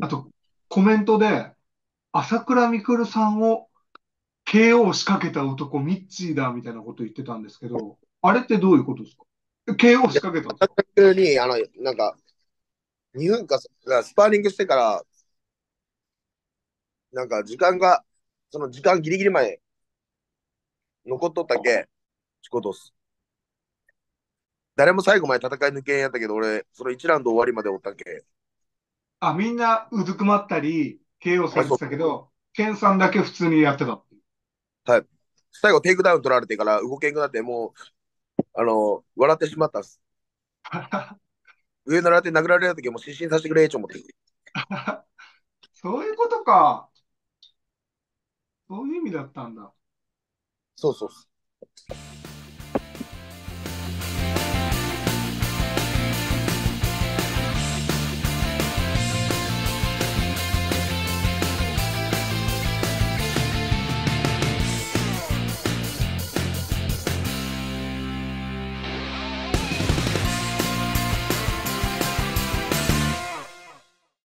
あと、コメントで、朝倉未来さんを KO 仕掛けた男、ミッチーだ、みたいなこと言ってたんですけど、あれってどういうことですか ?KO 仕掛けたんですか？普通に、あの、なんか、2分か、スパーリングしてから、なんか時間が、その時間ギリギリ前、残っとったっけ、仕事っす。誰も最後まで戦い抜けんやったけど、俺、その1ラウンド終わりまでおったっけ？あ、みんなうずくまったり、KO されてたけど、ケンさんだけ普通にやってたっていう。はい。最後テイクダウン取られてから動けんくなって、もう、あの、笑ってしまったっす。上乗られて殴られるときも失神させてくれと思って。そういうことか。そういう意味だったんだ。そうそう。